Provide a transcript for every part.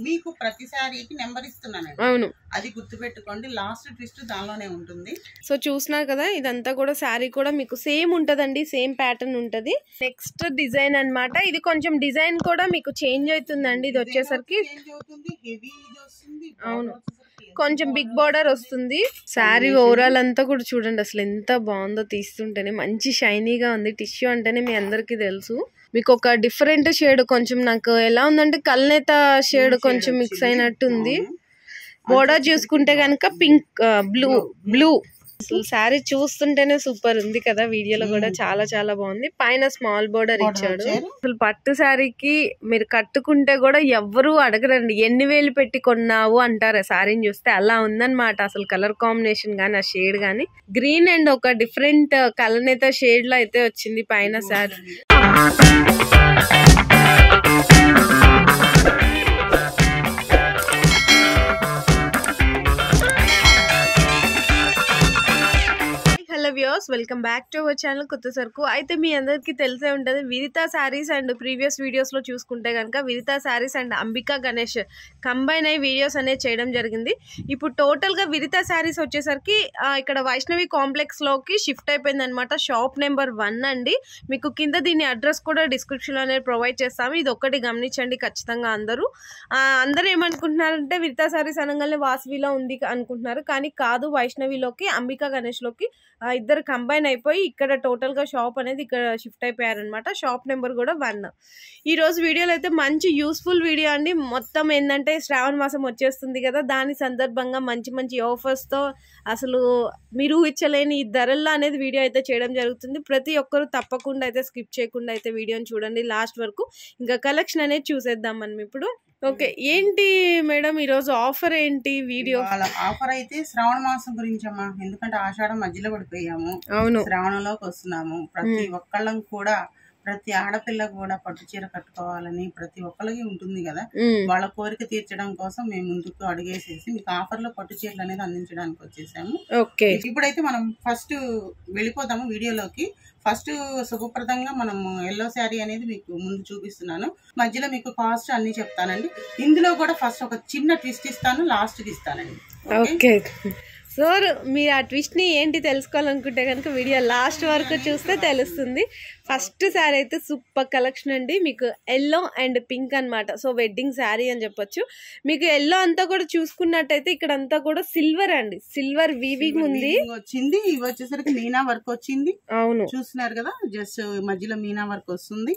మీకు ప్రతి శారీకి నెంబర్ ఇస్తున్నానండి. అవును. అది గుర్తుపెట్టుకోండి. లాస్ట్ ట్విస్ట్ దానిలోనే ఉంటుంది. సో చూసినారు కదా ఇదంతా కూడా శారీ కూడా మీకు సేమ్ ఉంటదండి సేమ్ ప్యాటర్న్ ఉంటది. నెక్స్ట్ డిజైన్ అన్నమాట. ఇది కొంచెం డిజైన్ కూడా మీకు చేంజ్ అవుతుందండి. ఇది వచ్చేసరికి అవును. కొంచెం బిగ్ బార్డర్ వస్తుంది? శారీ ఓవరాల్ అంతా కూడా చూడండి అసలు ఎంత బాగుందో తీస్తుంటేనే. మంచి షైనీగా ఉంది. టిష్యూ అంటేనే మీ అందరికీ తెలుసు. మీకు ఒక డిఫరెంట్ షేడ్ కొంచెం నాకు ఎలా ఉందంటే కల్నేత షేడ్ కొంచెం మిక్స్ అయినట్టు ఉంది అవును. బోర్డర్ చూసుకుంటే కనుక పింక్ బ్లూ బ్లూ అసలు శారీ చూస్తుంటేనే సూపర్ ఉంది కదా వీడియోలో కూడా చాలా చాలా బాగుంది. పైన స్మాల్ బోర్డర్ ఇచ్చాడు. అసలు పట్టు శారీకి మీరు కట్టుకుంటే కూడా ఎవ్వరూ అడగరండి. ఎన్ని వేలు పెట్టి కొన్నావు అంటారు. శారీని చూస్తే అలా ఉందన్నమాట. అసలు కలర్ కాంబినేషన్ గానీ ఆ షేడ్ గానీ. గ్రీన్ అండ్ ఒక డిఫరెంట్ కలర్ అయితే షేడ్లో అయితే వచ్చింది పైన sari. Views welcome back to our channel కొత్త సరుకు అయితే మీ అందరికీ తెలిసే ఉంటుంది విరితా శారీస్ అండ్ ప్రీవియస్ వీడియోస్లో చూసుకుంటే కనుక విరితా శారీస్ అండ్ అంబికా గణేష్ కంబైన్ అయ్యి వీడియోస్ అనేది చేయడం జరిగింది. ఇప్పుడు టోటల్గా విరితా శారీస్ వచ్చేసరికి ఇక్కడ వైష్ణవి కాంప్లెక్స్లోకి షిఫ్ట్ అయిపోయింది అనమాట షాప్ నెంబర్ వన్ అండి. మీకు కింద దీని అడ్రస్ కూడా డిస్క్రిప్షన్లో అనేది ప్రొవైడ్ చేస్తాము. ఇది ఒక్కటి గమనించండి ఖచ్చితంగా అందరూ. అందరూ ఏమనుకుంటున్నారంటే విరితా శారీస్ అనగానే వాసవిలో ఉంది అనుకుంటున్నారు. కానీ కాదు వైష్ణవిలోకి అంబికా గణేష్లోకి ఇద్దరు ఇద్దరు కంబైన్ అయిపోయి ఇక్కడ టోటల్గా షాప్ అనేది ఇక్కడ షిఫ్ట్ అయిపోయారనమాట షాప్ నెంబర్ కూడా వన్ ఈరోజు వీడియోలో అయితే మంచి యూస్ఫుల్ వీడియో అండి. మొత్తం ఏంటంటే శ్రావణ మాసం వచ్చేస్తుంది కదా. దాని సందర్భంగా మంచి మంచి ఆఫర్స్తో అసలు మీరు ఊహించలేని ఈ ధరల్లో అనేది వీడియో అయితే చేయడం జరుగుతుంది. ప్రతి ఒక్కరు తప్పకుండా అయితే స్కిప్ చేయకుండా అయితే వీడియోని చూడండి. లాస్ట్ వరకు ఇంకా కలెక్షన్ అనేది చూసేద్దాం మనం ఇప్పుడు. ఓకే. ఏంటి మేడం ఈరోజు ఆఫర్ ఏంటి వీడియో? ఆఫర్ అయితే శ్రావణ మాసం గురించి అమ్మా ఎందుకంటే ఆషాఢం మధ్యలో పడిపోయాము. అవును. శ్రావణంలోకి వస్తున్నాము. ప్రతి ఒక్కళ్ళం కూడా ప్రతి ఆడపిల్ల కూడా పట్టు చీర కట్టుకోవాలని ప్రతి ఒక్కరికి ఉంటుంది కదా. వాళ్ళ కోరిక తీర్చడం కోసం మేము ముందుకు అడిగేసేసి మీకు ఆఫర్లో పట్టు చీరలు అనేది అందించడానికి వచ్చేసాము. ఓకే. ఇప్పుడైతే మనం ఫస్ట్ వెళ్ళిపోతాము వీడియోలోకి. ఫస్ట్ శుభప్రదంగా మనము ఎల్లో శారీ అనేది మీకు ముందు చూపిస్తున్నాను. మధ్యలో మీకు కాస్ట్ అన్ని చెప్తానండి. ఇందులో కూడా ఫస్ట్ ఒక చిన్న ట్విస్ట్ ఇస్తాను లాస్ట్ ఇస్తానండి. ఓకే సార్ మీరు ఆ ట్విస్ట్ని ఏంటి తెలుసుకోవాలనుకుంటే కనుక వీడియో లాస్ట్ వరకు చూస్తే తెలుస్తుంది. ఫస్ట్ శారీ అయితే సూపర్ కలెక్షన్ అండి. మీకు ఎల్లో అండ్ పింక్ అన్నమాట. సో వెడ్డింగ్ శారీ అని చెప్పొచ్చు. మీకు ఎల్లో అంతా కూడా చూసుకున్నట్టయితే ఇక్కడ అంతా కూడా సిల్వర్ అండి. సిల్వర్ వీవింగ్ ఉంది. వచ్చింది. ఇవి వచ్చేసరికి మీనా వర్క్ వచ్చింది. అవును. చూస్తున్నారు కదా జస్ట్ మధ్యలో మీనా వర్క్ వస్తుంది.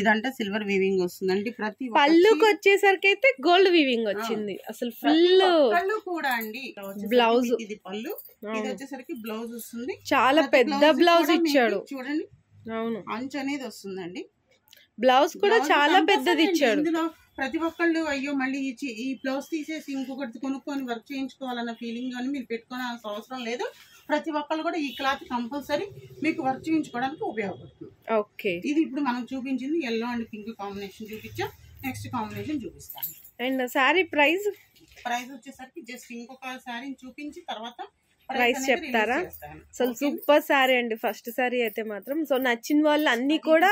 ఇదంటే సిల్వర్ వీవింగ్ వస్తుంది. అంటే ప్రతి పళ్ళుకి వచ్చేసరికి అయితే గోల్డ్ వీవింగ్ వచ్చింది. అసలు ఫుల్ ఒక్కళ్ళు కూడా అండి. మీకు ఇది పళ్ళు. ఇది వచ్చేసరికి బ్లౌజ్ వస్తుంది. చాలా పెద్ద బ్లౌజ్ ఇచ్చాడు. చూడండి. అవును. అంచు అనేది వస్తుందండి. బ్లౌజ్ కూడా చాలా పెద్దది. ఇచ్చాడు ఇందులో ప్రతి ఒక్కళ్ళు అయ్యో మళ్ళీ ఈ చి- ఈ బ్లౌజ్ తీసేసి ఇంకొకటి కొనుక్కొని వర్క్ చేయించుకోవాలన్న ఫీలింగ్ కానీ మీరు పెట్టుకోవాల్సిన అవసరం లేదు. ప్రతి ఒక్కళ్ళు కూడా ఈ క్లాత్ కంపల్సరీ మీకు వర్క్ చేయించుకోవడానికి ఉపయోగపడుతుంది. ఓకే. ఇది ఇప్పుడు మనం చూపించింది ఎల్లో అండ్ పింక్ కాంబినేషన్ చూపించాం. నెక్స్ట్ కాంబినేషన్ చూపిస్తాను. And sari price? ప్రైస్ వచ్చేసరికి జస్ట్ ఇంకొక శారీని చూపించి తర్వాత అనేది చెప్తారా? అసలు? సూపర్ శారీ అండి ఫస్ట్ శారీ అయితే మాత్రం. సో నచ్చిన వాళ్ళు అన్ని కూడా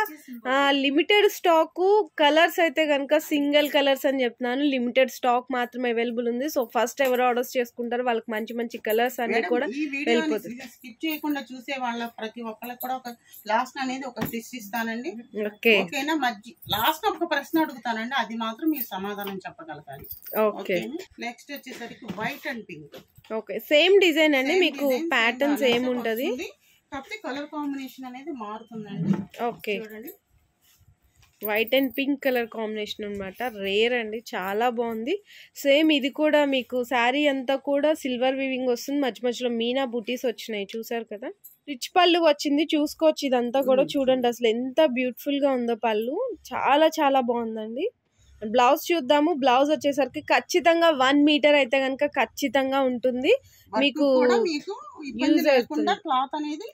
లిమిటెడ్ స్టాక్ కలర్స్ అయితే కనుక సింగిల్ కలర్స్ అని చెప్తున్నాను. లిమిటెడ్ స్టాక్ మాత్రమే అవైలబుల్ ఉంది. సో ఫస్ట్ ఎవరు ఆర్డర్స్ చేసుకుంటారు వాళ్ళకి మంచి మంచి కలర్స్ అన్ని కూడా వెళ్ళిపోతుంది. స్కిప్ చేయకుండా చూసే వాళ్ళ ప్రతి ఒక్కరికి కూడా ఒక లాస్ట్ అనేది ఒక ట్విస్ట్ ఇస్తానండి. ఓకే. ఓకేనా మధ్య లాస్ట్ ఒక ప్రశ్న అడుగుతానండి. అది మాత్రం మీరు సమాధానం చెప్పగలగాలి. ఓకే. నెక్స్ట్ వచ్చేసరికి white and pink okay. Same design అండి మీకు ప్యాటర్న్ సేమ్ ఉంటది కాకపోతే కలర్ కాంబినేషన్ అనేది మారుతుందండి. ఓకే చూడండి. White and pink colour combination అన్నమాట. రేర్ అండి. చాలా బాగుంది. సేమ్ ఇది కూడా మీకు. శారీ అంతా కూడా సిల్వర్ వీవింగ్ వస్తుంది. మధ్య మధ్యలో మీనా బుటీస్ వచ్చినాయి. చూసారు కదా? రిచ్ పళ్ళు వచ్చింది. చూసుకోవచ్చు ఇదంతా కూడా. చూడండి అసలు ఎంత బ్యూటిఫుల్గా ఉందో పళ్ళు. చాలా చాలా బాగుందండి. బ్లౌజ్ చూద్దాము. బ్లౌజ్ వచ్చేసరికి ఖచ్చితంగా వన్ మీటర్ అయితే కనుక ఖచ్చితంగా ఉంటుంది. మీకు అవుతుంది. క్లాత్ అనేది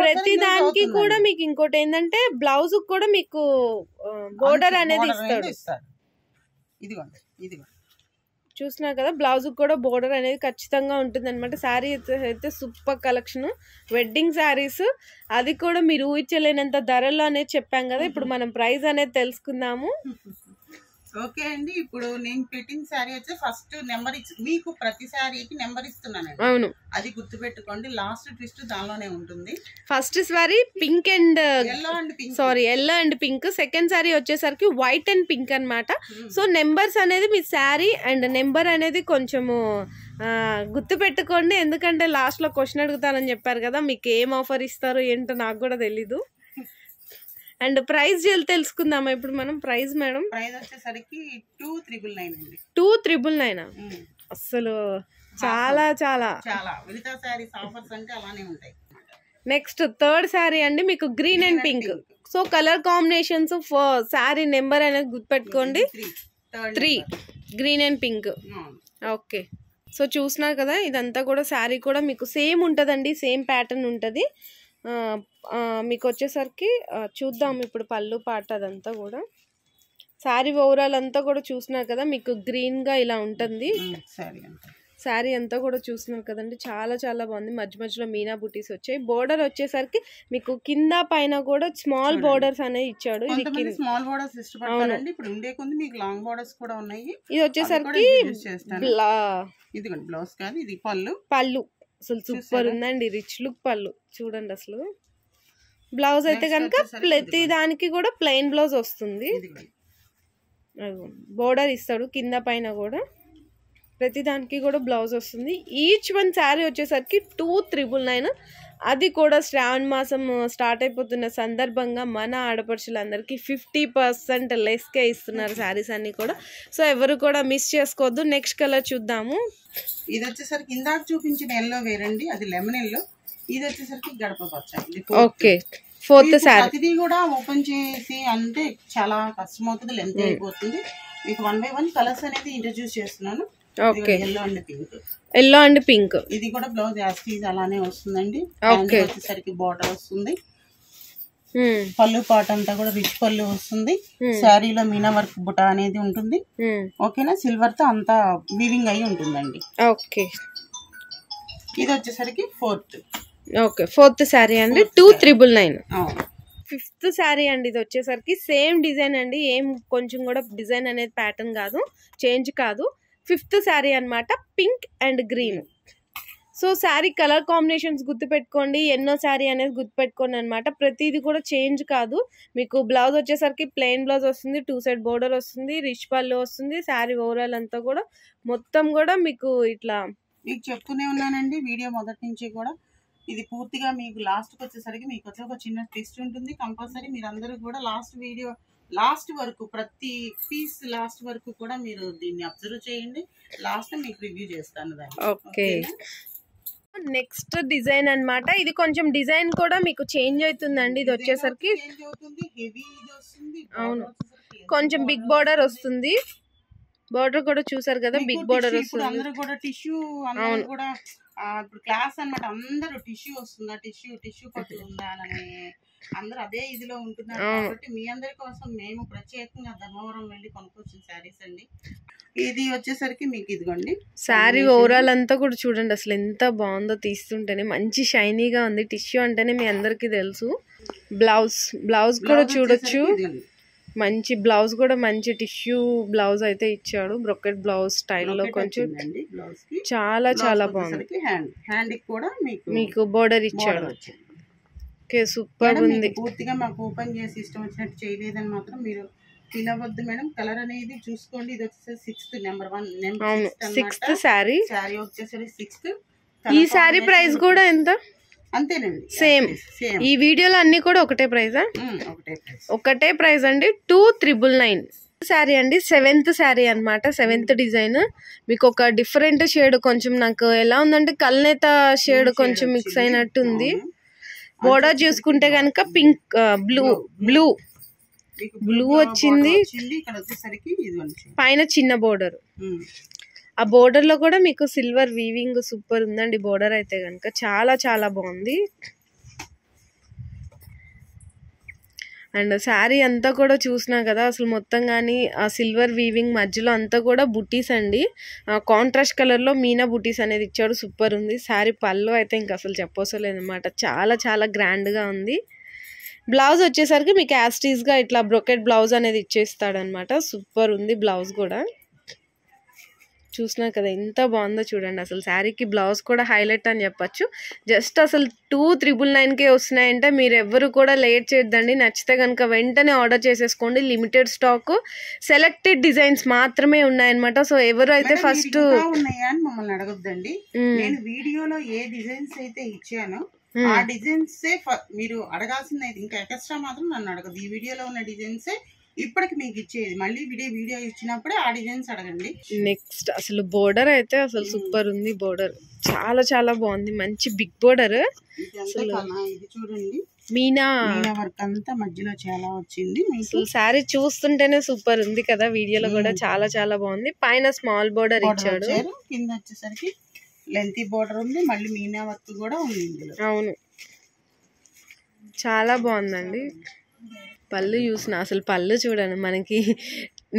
ప్రతి దానికి. కూడా మీకు ఇంకోటి ఏంటంటే బ్లౌజ్ కూడా మీకు బోర్డర్ అనేది ఇస్తాడు. చూసినా కదా బ్లౌజ్ కూడా బోర్డర్ అనేది ఖచ్చితంగా ఉంటుంది అనమాట శారీ అయితే అయితే సూపర్ కలెక్షన్. వెడ్డింగ్ శారీస్ అది కూడా మీరు ఊహించలేనంత ధరలో అనేది చెప్పాం కదా ఇప్పుడు మనం ప్రైస్ అనేది తెలుసుకుందాము. ఓకే అండి. ఇప్పుడు నేను పెట్టిన శారీ వచ్చి ఫస్ట్ నెంబర్ ఇచ్చి మీకు ప్రతి శారీకి నెంబర్ ఇస్తున్నానండి అవును. అది గుర్తుపెట్టుకోండి. లాస్ట్ ట్విస్ట్ దానిలోనే ఉంటుంది. First sari pink and yellow and pink sari yellow and pink second sari వచ్చేసరికి వైట్ అండ్ పింక్ అన్నమాట. సో నెంబర్స్ అనేది మీ శారీ అండ్ నెంబర్ అనేది కొంచెము ఆ, గుర్తుపెట్టుకోండి. ఎందుకంటే లాస్ట్లో క్వశ్చన్ అడుగుతానని చెప్పారు కదా మీకు ఏం ఆఫర్ ఇస్తారు ఏంటో నాకు కూడా తెలీదు. అండ్ ప్రైస్ తెలుసుకుందామా? ఇప్పుడు మనం ప్రైస్ మేడం. ప్రైస్ వచ్చేసరికి టూ త్రిబుల్ నైన్ అండి. Two triple nine? ఉమ్. అస్సలు చాలా చాలా. చాలా. వినితా శారీస్ ఆఫర్స్ అంటే అలానే ఉంటాయి. నెక్స్ట్ థర్డ్ శారీ అండి మీకు green and pink. So colour combinations sari number అనేది గుర్తుపెట్టుకోండి. Three green and pink okay. So చూసినారు కదా ఇదంతా కూడా శారీ కూడా మీకు సేమ్ ఉంటుందండి సేమ్ ప్యాటర్న్ ఉంటుంది. మీకు వచ్చేసరికి చూద్దాం ఇప్పుడు పళ్ళు పాట అదంతా కూడా. శారీ ఓవరాల్ అంతా కూడా చూసినారు కదా మీకు గ్రీన్గా ఇలా ఉంటుంది. శారీ అంతా కూడా చూస్తున్నారు కదండి చాలా చాలా బాగుంది. మధ్య మధ్యలో మీనా బుటీస్ వచ్చాయి. బోర్డర్ వచ్చేసరికి మీకు కింద పైన కూడా స్మాల్ బోర్డర్స్ అనేది ఇచ్చాడు. స్మాల్ బోర్డర్స్ ఇష్టపడతారండి. ఇప్పుడు ఉండే కొంది మీకు లాంగ్ బోర్డర్స్ కూడా ఉన్నాయి. ఇది వచ్చేసరికి ఇదిగోండి బ్లౌజ్ కాదు ఇది పళ్ళు. పళ్ళు. అసలు సూపర్ ఉందండి రిచ్ లుక్ పళ్ళు. చూడండి అసలు. బ్లౌజ్ అయితే కనుక ప్రతి దానికి కూడా ప్లెయిన్ బ్లౌజ్ వస్తుంది. బోర్డర్ ఇస్తాడు కింద పైన కూడా. ప్రతి దానికి కూడా బ్లౌజ్ వస్తుంది. ఈచ్ వన్ శారీ వచ్చేసరికి టూ త్రిబుల్ నైన్ అది కూడా శ్రావణ మాసం స్టార్ట్ అయిపోతున్న సందర్భంగా మన ఆడపడుచులందరికీ ఫిఫ్టీ పర్సెంట్ లెస్కే ఇస్తున్నారు శారీస్ అన్నీ కూడా. సో ఎవరు కూడా మిస్ చేసుకోవద్దు. నెక్స్ట్ కలర్ చూద్దాము. ఇది వచ్చేసరికి ఇందాక చూపించిన ఎల్లో వేరండి. అది లెమన్ ఎల్లో ఇది వచ్చేసరికి గడప పచ్చ. ఇది ఓకే ఫోర్త్ శారీ ప్రతిదీ కూడా ఓపెన్ చేసి అంటే చాలా కష్టం అవుతుంది లెంత్ అయిపోతుంది. మీకు వన్ బై వన్ కలర్స్ అనేది ఇంట్రడ్యూస్ చేస్తున్నాను. Okay yellow and pink yellow and pink ఇది కూడా బ్లౌజ్ యాస్టీజ్ అలానే వస్తుందండి. హ్యాండ్ వచ్చేసరికి బార్డర్ వస్తుంది. పళ్ళు పాట అంతా కూడా రిచ్ పళ్ళు వస్తుంది. శారీలో మీనా వర్క్ బుట్ట అనేది ఉంటుంది. ఓకేనా సిల్వర్తో అంతా వీవింగ్ అయి ఉంటుందండి. ఓకే ఇది వచ్చేసరికి ఫోర్త్ ఓకే ఫోర్త్ శారీ అండి. Two triple nine fifth sari అండి ఇది వచ్చేసరికి. సేమ్ డిజైన్ అండి. ఏం కొంచెం కూడా డిజైన్ అనేది ప్యాటర్న్ కాదు. చేంజ్ కాదు. ఫిఫ్త్ శారీ అన్నమాట pink and green. So sari colour combinations గుర్తుపెట్టుకోండి ఎన్నో శారీ అనేది గుర్తుపెట్టుకోండి అనమాట ప్రతిదీ కూడా చేంజ్ కాదు. మీకు బ్లౌజ్ వచ్చేసరికి ప్లెయిన్ బ్లౌజ్ వస్తుంది టూ సైడ్ బోర్డర్ వస్తుంది రిచ్ పళ్ళు వస్తుంది శారీ ఓవరాల్ అంతా కూడా మొత్తం కూడా మీకు ఇట్లా మీకు చెప్తూనే ఉన్నానండి వీడియో మొదటి నుంచి కూడా. ఇది పూర్తిగా మీకు లాస్ట్కి వచ్చేసరికి మీకు వచ్చే ఒక చిన్న ట్విస్ట్ ఉంటుంది. కంపల్సరీ మీరు కూడా లాస్ట్ వీడియో లాస్ట్ వరకు ప్రతి పీస్ లాస్ట్ వరకు కూడా మీరు దీన్ని అబ్జర్వ్ చేయండి. లాస్ట్ మీకు రివ్యూ చేస్తాను దాన్ని. ఓకే. నెక్స్ట్ డిజైన్ అన్నమాట. ఇది కొంచెం డిజైన్ కూడా మీకు చేంజ్ అవుతుందండి. ఇది వచ్చేసరికి అవును. కొంచెం బిగ్ బార్డర్ వస్తుంది. బార్డర్ కూడా చూసారు కదా బిగ్ బార్డర్ వస్తుంది. అందరూ కూడా టిష్యూ అందరూ కూడా ఇప్పుడు క్లాస్ అన్నమాట అందరూ టిష్యూ వస్తుందా. టిష్యూ టిష్యూ పట్టు ఉందా అని అందరూ అదే ఇదిలో ఉంటున్నారు. కాబట్టి మీ అందరి కోసం మేము ప్రత్యేకంగా ధర్మవరం వెళ్ళి కొనుక్కొచ్చిన శారీస్ అండి. ఇది వచ్చేసరికి మీకు ఇదిగోండి. శారీ ఓవరాల్ అంతా కూడా చూడండి అసలు ఎంత బాగుందో తీస్తుంటేనే. మంచి షైనీగా ఉంది. టిష్యూ అంటేనే మీ అందరికీ తెలుసు. బ్లౌజ్ బ్లౌజ్ కూడా చూడొచ్చు. మంచి బ్లౌజ్ కూడా మంచి టిష్యూ బ్లౌజ్ అయితే ఇచ్చాడు. బ్రొకెట్ బ్లౌజ్ స్టైల్లో కొంచెం. చాలా చాలా బాగుంది. హ్యాండ్ కూడా మీకు మీకు బోర్డర్ ఇచ్చాడు. ఓకే సూపర్ ఉంది. పూర్తిగా మాకు ఓపెన్ చేసి ఇష్టం వచ్చినట్టు చేయలేదని మాత్రం మీరు తినవద్దు మేడం. కలర్ అనేది చూసుకోండి. ఇది వచ్చేసరికి sixth number one number sixth sari sari వచ్చేసరికి సిక్స్త్ ఈ శారీ ప్రైస్ కూడా ఎంత? అంతేనండి. సేమ్ ఈ వీడియోలో అన్ని కూడా ఒకటే ప్రైజా? ఒకటే ప్రైస్ ఒకటే ప్రైస్ అండి. Two triple nine. శారీ అండి సెవెంత్ శారీ అన్నమాట సెవెంత్ డిజైన్. మీకు ఒక డిఫరెంట్ షేడ్ కొంచెం నాకు ఎలా ఉందంటే కల్నేత షేడ్ కొంచెం మిక్స్ అయినట్టు ఉంది బోర్డర్ చూసుకుంటే కనుక పింక్ బ్లూ బ్లూ ఇది వచ్చింది పైన చిన్న బోర్డర్ ఆ బోర్డర్లో కూడా మీకు సిల్వర్ వీవింగ్ సూపర్ ఉందండి. బోర్డర్ అయితే కనుక చాలా చాలా బాగుంది. అండ్ శారీ అంతా కూడా చూసినా కదా అసలు మొత్తం కానీ ఆ సిల్వర్ వీవింగ్ మధ్యలో అంతా కూడా బుటీస్ అండి. కాంట్రాస్ట్ కలర్లో మీనా బుటీస్ అనేది ఇచ్చాడు. సూపర్ ఉంది. శారీ పళ్ళు అయితే ఇంకా అసలు చెప్పవసలేదన్నమాట చాలా చాలా గ్రాండ్గా ఉంది. బ్లౌజ్ వచ్చేసరికి మీకు యాస్టీస్గా ఇట్లా బ్రొకెట్ బ్లౌజ్ అనేది ఇచ్చేస్తాడనమాట సూపర్ ఉంది బ్లౌజ్ కూడా. చూసినా కదా ఎంత బాగుందో చూడండి. అసలు శారీకి బ్లౌజ్ కూడా హైలైట్ అని చెప్పొచ్చు. జస్ట్ అసలు టూ త్రిబుల్ నైన్కే వస్తున్నాయంటే మీరు ఎవ్వరు కూడా లేట్ చేయొద్దండి. నచ్చితే కనుక వెంటనే ఆర్డర్ చేసేసుకోండి. Limited stock. సెలెక్టెడ్ డిజైన్స్ మాత్రమే ఉన్నాయన్నమాట. సో ఎవరు అయితే ఫస్ట్ మీరు ఇంకా ఉన్నాయా అని మమ్మల్ని అడగొద్దండి. నేను వీడియోలో ఏ డిజైన్స్ అయితే ఇచ్చానో ఆ డిజైన్స్ మీరు అడగాల్సింది. ఇంకా ఎక్స్ట్రా మాత్రం నన్ను అడగదు ఈ వీడియోలో ఉన్న డిజైన్స్ ఇప్పటికి మీకు ఇచ్చేది. మళ్ళీ వీడియో వీడియో ఇచ్చినప్పుడే ఆ డిజైన్స్ అడగండి. నెక్స్ట్ అసలు బోర్డర్ అయితే అసలు సూపర్ ఉంది బోర్డర్. చాలా చాలా బాగుంది. మంచి బిగ్ బోర్డర్. ఇది చూడండి. మీనా. వర్క్ అంతా మధ్యలో చాలా వచ్చింది అసలు శారీ చూస్తుంటేనే సూపర్ ఉంది కదా వీడియోలో కూడా. చాలా చాలా బాగుంది. పైన స్మాల్ బోర్డర్ ఇచ్చాడు. కింద వచ్చేసరికి లెంతీ బోర్డర్ ఉంది. మళ్ళీ మీనా వర్క్ కూడా ఉంది అవును. చాలా బాగుందండి. పళ్ళు చూసిన అసలు పళ్ళు చూడండి మనకి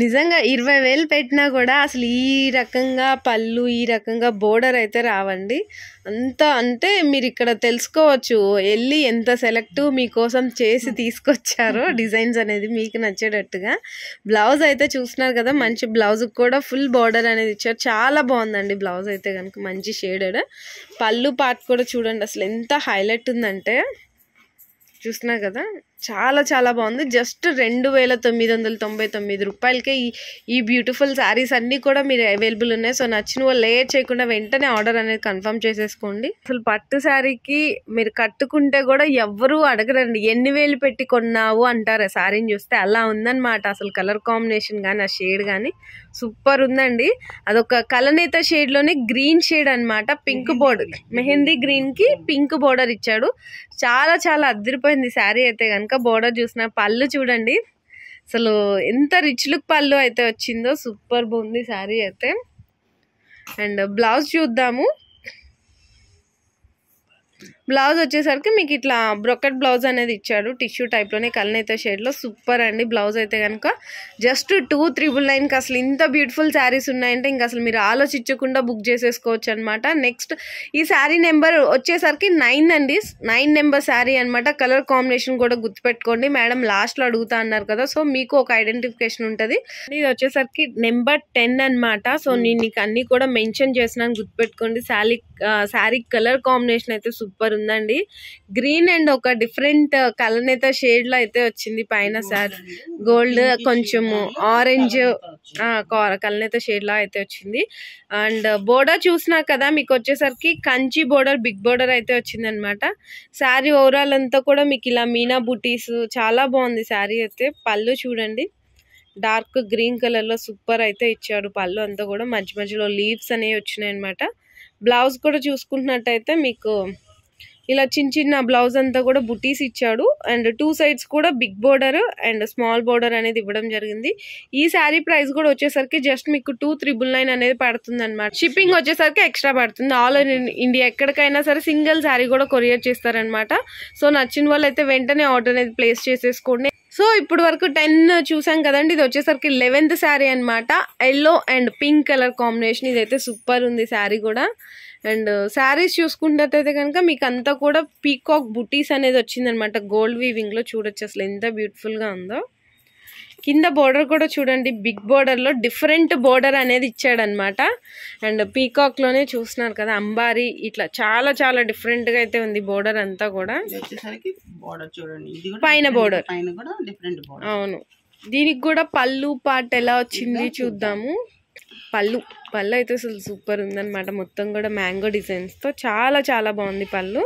నిజంగా ఇరవై వేలు పెట్టినా కూడా అసలు ఈ రకంగా పళ్ళు ఈ రకంగా బోర్డర్ అయితే రావండి. అంత అంటే మీరు ఇక్కడ తెలుసుకోవచ్చు వెళ్ళి ఎంత సెలెక్ట్ మీకోసం చేసి తీసుకొచ్చారో డిజైన్స్ అనేది మీకు నచ్చేటట్టుగా. బ్లౌజ్ అయితే చూస్తున్నారు కదా మంచి బ్లౌజ్కి కూడా ఫుల్ బోర్డర్ అనేది ఇచ్చారు. చాలా బాగుందండి బ్లౌజ్ అయితే కనుక మంచి షేడెడ్. పళ్ళు పార్ట్ కూడా చూడండి అసలు ఎంత హైలైట్ ఉందంటే. చూస్తున్నారు కదా? చాలా చాలా బాగుంది. జస్ట్ రెండు వేల తొమ్మిది వందల తొంభై తొమ్మిది రూపాయలకే ఈ ఈ బ్యూటిఫుల్ శారీస్ అన్నీ కూడా మీరు అవైలబుల్ ఉన్నాయి. సో నచ్చిన వాళ్ళు లేట్ చేయకుండా వెంటనే ఆర్డర్ అనేది కన్ఫర్మ్ చేసేసుకోండి. అసలు పట్టు శారీకి మీరు కట్టుకుంటే కూడా ఎవ్వరూ అడగరండి. ఎన్ని వేలు పెట్టి కొన్నావు అంటారు. శారీని చూస్తే అలా ఉందన్నమాట. అసలు కలర్ కాంబినేషన్ కానీ ఆ షేడ్ కానీ సూపర్ ఉందండి. అదొక కలనేత షేడ్లోనే గ్రీన్ షేడ్ అన్నమాట. పింక్ బోర్డర్ మెహందీ గ్రీన్కి పింక్ బోర్డర్ ఇచ్చాడు. చాలా చాలా అదిరిపోయింది శారీ అయితే కనుక బోర్డర్ చూసిన పళ్ళు చూడండి. అసలు ఎంత రిచ్ లుక్ పళ్ళు అయితే వచ్చిందో సూపర్ బాగుంది శారీ అయితే. అండ్ బ్లౌజ్ చూద్దాము. బ్లౌజ్ వచ్చేసరికి మీకు ఇట్లా బ్రొకెట్ బ్లౌజ్ అనేది ఇచ్చాడు. టిష్యూ టైప్లోనే కలనైతే షేడ్లో సూపర్ అండి బ్లౌజ్ అయితే కనుక జస్ట్ టూ త్రిబుల్ నైన్కి అసలు ఇంత బ్యూటిఫుల్ శారీస్ ఉన్నాయంటే ఇంకా అసలు మీరు ఆలోచించకుండా బుక్ చేసేసుకోవచ్చు అనమాట నెక్స్ట్ ఈ శారీ నెంబర్ వచ్చేసరికి నైన్ అండి. నైన్ నెంబర్ శారీ అనమాట కలర్ కాంబినేషన్ కూడా గుర్తుపెట్టుకోండి. మేడం లాస్ట్లో అడుగుతా అన్నారు కదా సో మీకు ఒక ఐడెంటిఫికేషన్ ఉంటుంది. ఇది వచ్చేసరికి నెంబర్ టెన్ అన్నమాట. సో నేను నీకు అన్నీ కూడా మెన్షన్ చేసినాను గుర్తుపెట్టుకోండి. శారీ శారీ కలర్ కాంబినేషన్ అయితే సూపర్ ఉందండి. గ్రీన్ అండ్ ఒక డిఫరెంట్ కలర్ అయితే షేడ్లో అయితే వచ్చింది పైన శారీ గోల్డ్ కొంచెము ఆరెంజ్ కలనేత షేడ్ లా అయితే వచ్చింది. అండ్ బోర్డర్ చూసినా కదా మీకు వచ్చేసరికి కంచి బోర్డర్ బిగ్ బోర్డర్ అయితే వచ్చింది అనమాట శారీ ఓవరాల్ అంతా కూడా మీకు ఇలా మీనా బుటీస్ చాలా బాగుంది శారీ అయితే. పళ్ళు చూడండి. డార్క్ గ్రీన్ కలర్లో సూపర్ అయితే ఇచ్చాడు పళ్ళు అంతా కూడా. మధ్య మధ్యలో లీవ్స్ అనేవి వచ్చినాయి అనమాట బ్లౌజ్ కూడా చూసుకుంటున్నట్టయితే మీకు ఇలా చిన్న చిన్న బ్లౌజ్ అంతా కూడా బుటీస్ ఇచ్చాడు. అండ్ టూ సైడ్స్ కూడా big border and small border అనేది ఇవ్వడం జరిగింది. ఈ శారీ ప్రైస్ కూడా వచ్చేసరికి జస్ట్ మీకు టూ త్రిబుల్ నైన్ అనేది పడుతుంది అనమాట షిప్పింగ్ వచ్చేసరికి ఎక్స్ట్రా పడుతుంది. ఆల్ ఓవర్ ఇండియా ఎక్కడికైనా సరే సింగిల్ శారీ కూడా కొరియర్ చేస్తారనమాట సో నచ్చిన వాళ్ళు అయితే వెంటనే ఆర్డర్ అనేది ప్లేస్ చేసేసుకోండి. సో ఇప్పుడు వరకు టెన్ చూసాం కదండి ఇది వచ్చేసరికి లెవెన్త్ శారీ అనమాట yellow and pink colour combination ఇదైతే సూపర్ ఉంది శారీ కూడా. అండ్ శారీస్ చూసుకున్నట్టయితే కనుక మీకు అంతా కూడా పీకాక్ బుటీస్ అనేది వచ్చిందనమాట గోల్డ్ వీవింగ్లో చూడొచ్చు అసలు ఎంత బ్యూటిఫుల్గా ఉందో. కింద బోర్డర్ కూడా చూడండి బిగ్ బోర్డర్లో డిఫరెంట్ బోర్డర్ అనేది ఇచ్చాడనమాట అండ్ పీకాక్లోనే చూస్తున్నారు కదా అంబారీ ఇట్లా చాలా చాలా డిఫరెంట్గా అయితే ఉంది బోర్డర్ అంతా కూడా. పైన బోర్డర్ అవును. దీనికి కూడా పళ్ళు పాట ఎలా వచ్చింది చూద్దాము. పళ్ళు. పళ్ళు అయితే అసలు సూపర్ ఉందన్నమాట. మొత్తం కూడా మ్యాంగో డిజైన్స్తో చాలా చాలా బాగుంది పళ్ళు.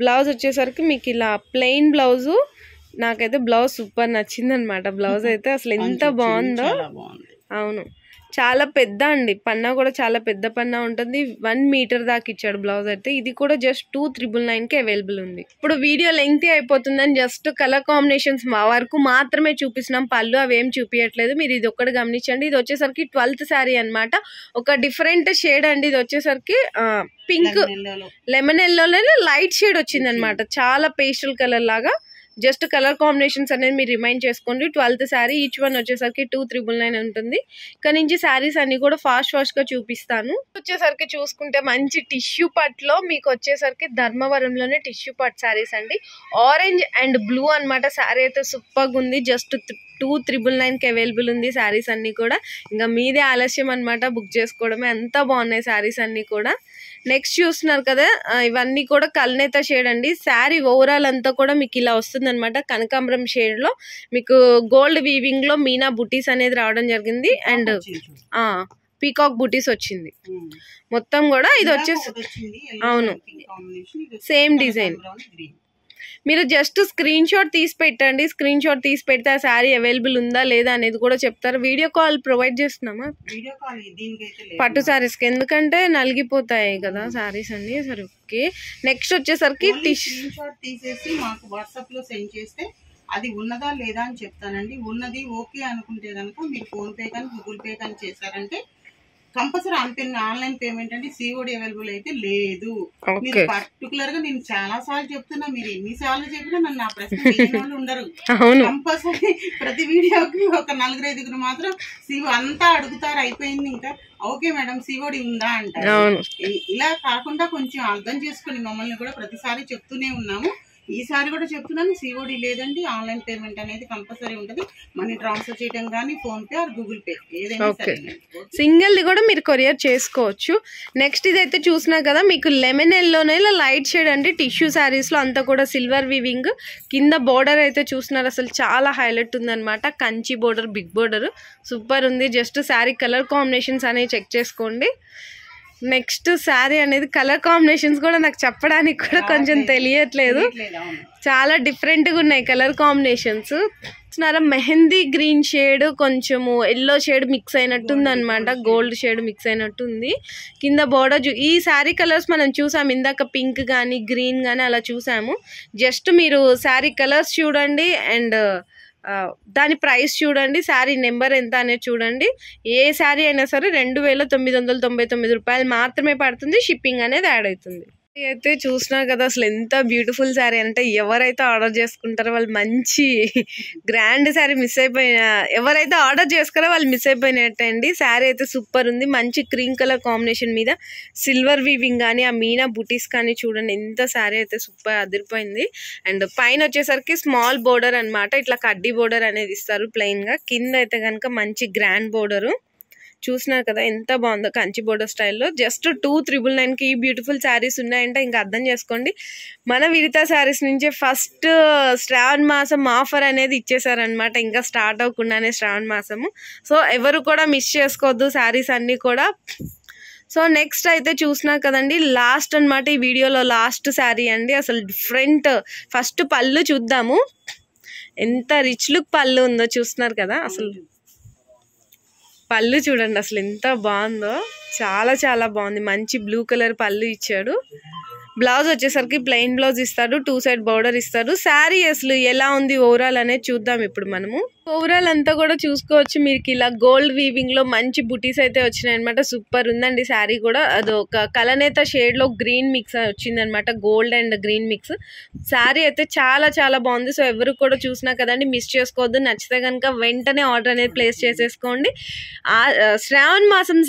బ్లౌజ్ వచ్చేసరికి మీకు ఇలా ప్లెయిన్ బ్లౌజు నాకైతే బ్లౌజ్ సూపర్ నచ్చింది అనమాట బ్లౌజ్ అయితే అసలు ఎంత బాగుందో. అవును. చాలా పెద్ద అండి. పన్నా కూడా చాలా పెద్ద పన్నా ఉంటుంది. వన్ మీటర్ దాకా ఇచ్చాడు బ్లౌజ్ అయితే. ఇది కూడా జస్ట్ టూ త్రిబుల్ నైన్కి అవైలబుల్ ఉంది. ఇప్పుడు వీడియో లెంగ్తీ అయిపోతుందని జస్ట్ కలర్ కాంబినేషన్స్ మా వరకు మాత్రమే చూపిస్తున్నాం. పళ్ళు అవి ఏం చూపించట్లేదు మీరు ఇది ఒక్కటి గమనించండి. ఇది వచ్చేసరికి ట్వెల్త్ శారీ అన్నమాట. ఒక డిఫరెంట్ షేడ్ అండి. ఇది వచ్చేసరికి పింక్ లెమన్ ఎల్లోనే లైట్ షేడ్ వచ్చింది. అనమాట చాలా పేస్టల్ కలర్ లాగా. జస్ట్ కలర్ కాంబినేషన్స్ అనేది మీరు రిమైండ్ చేసుకోండి. ట్వెల్త్ శారీ ఈచ్ వన్ వచ్చేసరికి టూ త్రిబుల్ నైన్ ఉంటుంది. ఇక్కడ నుంచి శారీస్ అన్ని కూడా ఫాస్ట్ ఫాస్ట్గా చూపిస్తాను. వచ్చేసరికి చూసుకుంటే మంచి టిష్యూ పట్లో మీకు వచ్చేసరికి ధర్మవరంలోనే టిష్యూ పట్ శారీస్ అండి. ఆరెంజ్ అండ్ బ్లూ అన్నమాట శారీ అయితే సూపర్గా ఉంది. జస్ట్ టూ త్రిబుల్ నైన్కి అవైలబుల్ ఉంది శారీస్ అన్నీ కూడా. ఇంకా మీదే ఆలస్యం అనమాట బుక్ చేసుకోవడమే. అంత బాగున్నాయి శారీస్ అన్నీ కూడా. నెక్స్ట్ చూస్తున్నారు కదా ఇవన్నీ కూడా కల్నేత షేడ్ అండి. శారీ ఓవరాల్ అంతా కూడా మీకు ఇలా వస్తుంది అనమాట కనకాంబరం షేడ్లో మీకు గోల్డ్ వీవింగ్లో మీనా బుటీస్ అనేది రావడం జరిగింది. అండ్. పీకాక్ బుటీస్ వచ్చింది. ఉమ్. మొత్తం కూడా ఇది వచ్చేసి అవును. yellow pink మీరు జస్ట్ స్క్రీన్ షాట్ తీసి పెట్టండి. స్క్రీన్ షాట్ తీసి పెడితే ఆ శారీ అవైలబుల్ ఉందా లేదా అనేది కూడా చెప్తారు. వీడియో కాల్ ప్రొవైడ్ చేస్తున్నామా. పట్టు శారీస్కి ఎందుకంటే నలిగిపోతాయి కదా శారీస్ అన్ని. సరే ఓకే నెక్స్ట్ వచ్చేసరికి ఓన్లీ టిష్ స్క్రీన్ షాట్ తీసేసి మాకు వాట్సాప్లో సెండ్ చేస్తే అది ఉన్నదా లేదా అని చెప్తానండి. ఉన్నది ఓకే అనుకుంటే కనుక మీరు ఫోన్ పే కానీ గూగుల్ పే కానీ చేశారంటే కంపల్సరీ ఆన్లైన్ ఆన్లైన్ పేమెంట్ అంటే సిఓడి అవైలబుల్ అయితే లేదు. మీరు పర్టికులర్గా నేను చాలా సార్లు చెప్తున్నా మీరు ఎన్ని సార్లు చెప్పినా నన్ను ఆ ప్రశ్న ఉండరు. కంపల్సరీ ప్రతి వీడియోకి ఒక నలుగురు ఐదుగురు మాత్రం సిఓ అంతా అడుగుతారు అయిపోయింది ఇంకా. ఓకే మేడం సిఓడి ఉందా అంటారు. ఇలా కాకుండా కొంచెం అర్థం చేసుకుని మమ్మల్ని కూడా ప్రతిసారి చెప్తూనే ఉన్నాము. ఈసారి కూడా చెప్తున్నాను సిఓడి లేదండి ఆన్లైన్ పేమెంట్ అనేది కంపల్సరీ ఉంటుంది. మనీ ట్రాన్స్ఫర్ చేయడం కానీ PhonePe or Google Pay ఏదైనా Okay. సరే సింగిల్ ది కూడా మీరు కొరియర్ చేసుకోవచ్చు. నెక్స్ట్ ఇదైతే చూసినా కదా మీకు లెమన్ ఎల్లోనే ఇలా లైట్ షేడ్ అండి టిష్యూ శారీస్లో అంతా కూడా సిల్వర్ వివింగ్ కింద బోర్డర్ అయితే చూస్తున్నారు. అసలు చాలా హైలైట్ ఉందన్నమాట. Kanchi border big border. Super ఉంది. జస్ట్ శారీ కలర్ కాంబినేషన్స్ అనేవి చెక్ చేసుకోండి. నెక్స్ట్ శారీ అనేది కలర్ కాంబినేషన్స్ కూడా నాకు చెప్పడానికి కూడా కొంచెం తెలియట్లేదు. చాలా డిఫరెంట్గా ఉన్నాయి కలర్ కాంబినేషన్స్. చూస్తున్నారా మెహందీ గ్రీన్ షేడ్ కొంచెము ఎల్లో షేడ్ మిక్స్ అయినట్టు ఉంది అనమాట గోల్డ్ షేడ్ మిక్స్ అయినట్టు ఉంది కింద బోర్డర్ ఈ శారీ కలర్స్ మనం చూసాం. ఇందాక పింక్ కానీ గ్రీన్ కానీ అలా చూసాము. జస్ట్ మీరు శారీ కలర్స్ చూడండి అండ్ దాని ప్రైస్ చూడండి శారీ నెంబర్ ఎంత అనేది చూడండి. ఏ శారీ అయినా సరే రెండు వేల తొమ్మిది వందల తొంభై తొమ్మిది రూపాయలు మాత్రమే పడుతుంది షిప్పింగ్ అనేది యాడ్ అవుతుంది. అయితే చూసినా కదా అసలు ఎంత బ్యూటిఫుల్ శారీ అంటే ఎవరైతే ఆర్డర్ చేసుకుంటారో వాళ్ళు మంచి గ్రాండ్ శారీ మిస్ అయిపోయిన ఎవరైతే ఆర్డర్ చేసుకున్నారో వాళ్ళు మిస్ అయిపోయినట్టండి శారీ అయితే సూపర్ ఉంది. మంచి క్రీమ్ కలర్ కాంబినేషన్ మీద సిల్వర్ వీవింగ్ కానీ ఆ మీనా బుటీస్ కానీ చూడండి ఎంత శారీ అయితే సూపర్ అదిరిపోయింది. అండ్ పైన వచ్చేసరికి స్మాల్ బోర్డర్ అన్నమాట. ఇట్లా కడ్డీ బోర్డర్ అనేది ఇస్తారు ప్లెయిన్గా. కింద అయితే కనుక మంచి గ్రాండ్ బోర్డరు చూసినారు కదా ఎంత బాగుందో కంచి బోర్డర్ స్టైల్లో. జస్ట్ టూ త్రిబుల్ నైన్కి ఈ బ్యూటిఫుల్ శారీస్ ఉన్నాయంటే ఇంకా అర్థం చేసుకోండి. మన విరితా శారీస్ నుంచే ఫస్ట్ uh, శ్రావణ మాసం ఆఫర్ అనేది ఇచ్చేసారనమాట ఇంకా స్టార్ట్ అవ్వకుండానే శ్రావణ మాసము. సో ఎవరు కూడా మిస్ చేసుకోవద్దు శారీస్ అన్నీ కూడా. సో నెక్స్ట్ అయితే చూసినారు కదండి లాస్ట్ అన్నమాట ఈ వీడియోలో లాస్ట్ శారీ అండి. అసలు డిఫరెంట్ ఫస్ట్ పళ్ళు చూద్దాము. ఎంత రిచ్ లుక్ పళ్ళు ఉందో చూస్తున్నారు కదా అసలు. పళ్ళు చూడండి అసలు ఎంత బాగుందో. చాలా చాలా బాగుంది. మంచి బ్లూ కలర్ పళ్ళు ఇచ్చాడు. బ్లౌజ్ వచ్చేసరికి ప్లెయిన్ బ్లౌజ్ ఇస్తాడు. టూ సైడ్ బోర్డర్ ఇస్తాడు. శారీ అసలు ఎలా ఉంది ఓవరాల్ అనేది చూద్దాం ఇప్పుడు మనము. ఓవరాల్ అంతా కూడా చూసుకోవచ్చు మీకు ఇలా గోల్డ్ వీవింగ్లో మంచి బుటీస్ అయితే వచ్చినాయి అనమాట సూపర్ ఉందండి శారీ కూడా. అది ఒక కలనేత షేడ్లో గ్రీన్ మిక్స్ వచ్చిందనమాట gold and green mix sari అయితే చాలా చాలా బాగుంది. సో ఎవరు కూడా చూసినా కదండి మిస్ చేసుకోవద్దు. నచ్చితే కనుక వెంటనే ఆర్డర్ అనేది ప్లేస్ చేసేసుకోండి. ఆ శ్రావణ మాసం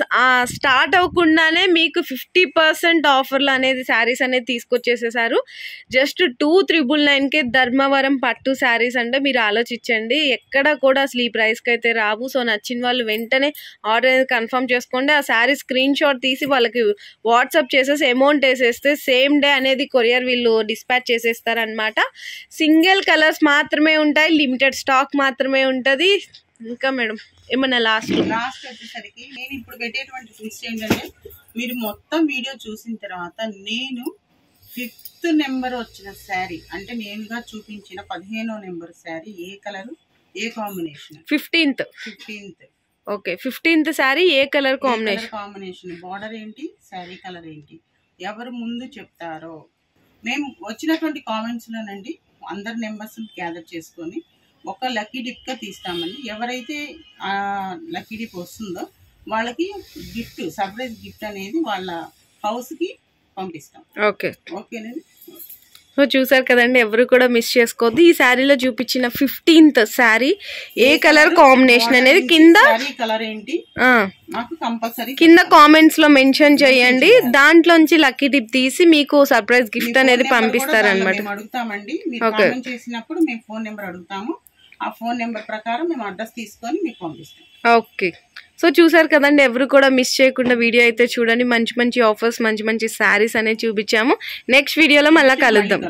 స్టార్ట్ అవ్వకుండానే మీకు ఫిఫ్టీ పర్సెంట్ ఆఫర్లు అనేది శారీస్ అనేది తీసుకొచ్చేసేసారు. జస్ట్ టూ త్రిబుల్ నైన్కే ధర్మవరం పట్టు శారీస్ అంటే మీరు ఆలోచించండి. ఎక్కడ కూడా అసలు ఈ ప్రైస్కి అయితే రావు. సో నచ్చిన వాళ్ళు వెంటనే ఆర్డర్ అనేది కన్ఫర్మ్ చేసుకోండి. ఆ శారీ స్క్రీన్ షాట్ తీసి వాళ్ళకి వాట్సాప్ చేసేసి అమౌంట్ వేసేస్తే సేమ్ డే అనేది కొరియర్ వీళ్ళు డిస్పాచ్ చేసేస్తారనమాట సింగిల్ కలర్స్ మాత్రమే ఉంటాయి. లిమిటెడ్ స్టాక్ మాత్రమే ఉంటుంది. ఇంకా మేడం ఏమన్నా లాస్ట్ లాస్ట్ వచ్చేసరికి నేను ఇప్పుడు పెట్టేటువంటి ట్విస్ట్ ఏంటంటే మీరు మొత్తం వీడియో చూసిన తర్వాత నేను ఫిఫ్త్ నెంబర్ వచ్చిన శారీ అంటే నేనుగా చూపించిన పదిహేనో నెంబర్ శారీ ఏ కలరు ఏ combination? Fifteenth. Fifteenth. Okay fifteenth sari ఏ కలర్ కాంబినేషన్? కాంబినేషన్? బార్డర్ ఏంటి? శారీ కలర్ ఏంటి? ఎవరు ముందు చెప్తారో? మేము వచ్చినటువంటి కామెంట్స్ లోనండి అందరి నెంబర్స్ గ్యాదర్ చేసుకొని ఒక లక్కీ డిప్గా తీస్తామండి. ఎవరైతే ఆ లక్కీ డిప్ వస్తుందో వాళ్ళకి గిఫ్ట్ సర్ప్రైజ్ గిఫ్ట్ అనేది వాళ్ళ హౌస్కి పంపిస్తాం. ఓకే. ఓకేనండి? సో చూసారు కదండి ఎవరు కూడా మిస్ చేసుకోవద్దు. ఈ శారీలో చూపించిన ఫిఫ్టీన్త్ శారీ ఏ కలర్ కాంబినేషన్ అనేది కింద కలర్ ఏంటి? కింద కామెంట్స్లో మెన్షన్ చేయండి. దాంట్లోంచి లక్కీ టిప్ తీసి మీకు సర్ప్రైజ్ గిఫ్ట్ అనేది పంపిస్తారనమాట అడుగుతామండి. కామెంట్ చేసినప్పుడు మేము ఫోన్ నెంబర్ అడుగుతాము. ఆ ఫోన్ నెంబర్ ప్రకారం మేము అడ్రస్ తీసుకొని మీకు పంపిస్తాం. ఓకే సో చూసారు కదండి ఎవరు కూడా మిస్ చేయకుండా వీడియో అయితే చూడండి. మంచి మంచి ఆఫర్స్ మంచి మంచి శారీస్ అనేవి చూపించాము. నెక్స్ట్ వీడియోలో మళ్ళీ కలుద్దాం.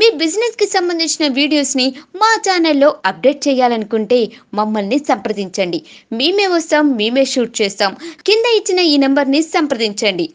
మీ బిజినెస్కి సంబంధించిన వీడియోస్ని మా ఛానల్లో అప్డేట్ చేయాలనుకుంటే మమ్మల్ని సంప్రదించండి. మేమే వస్తాం మేమే షూట్ చేస్తాం. కింద ఇచ్చిన ఈ నెంబర్ని సంప్రదించండి.